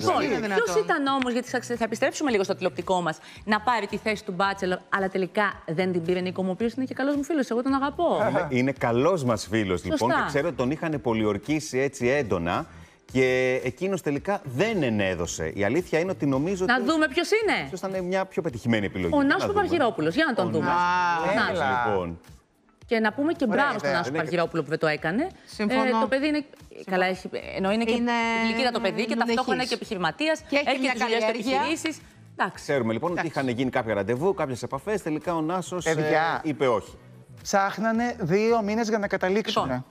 Λοιπόν, είναι δυνατόν. ποιο ήταν όμως, γιατί θα, θα επιστρέψουμε λίγο στο τηλεοπτικό μας, να πάρει τη θέση του Μπάτσελορ, αλλά τελικά δεν την πήρε Νίκο μου, ο οποίος είναι και καλός μου φίλος. Εγώ τον αγαπώ. Είναι, είναι καλός μας φίλος λοιπόν Σωστά. και ξέρω ότι τον είχαν πολιορκήσει έτσι έντονα και εκείνος τελικά δεν ενέδωσε. Η αλήθεια είναι ότι νομίζω να ότι. δούμε ποιος είναι. Ίσως ήταν μια πιο πετυχημένη επιλογή. Ο Να Νάσος δούμε. Παπαρχυρόπουλο. Για να τον δούμε. Α, Νάσος. έλα. Λοιπόν, Και να πούμε και μπράβο στον ιδέα. Νάσο Παπαρχυρόπουλο που δεν το έκανε. Συμφωνώ. το παιδί είναι. Καλά, έχει, ενώ είναι και Είναι γλυκύρα το παιδί και μοναχής. ταυτόχρονα και επιχειρηματίας. Και έχει μια τις δουλειές του καλλιέργεια. επιχειρήσεις. Εντάξει. ξέρουμε λοιπόν ότι είχαν γίνει κάποια ραντεβού, κάποιες επαφές. Τελικά ο Νάσος Παιδιά. είπε όχι. Ψάχνανε δύο μήνες για να καταλήξουν. Λοιπόν,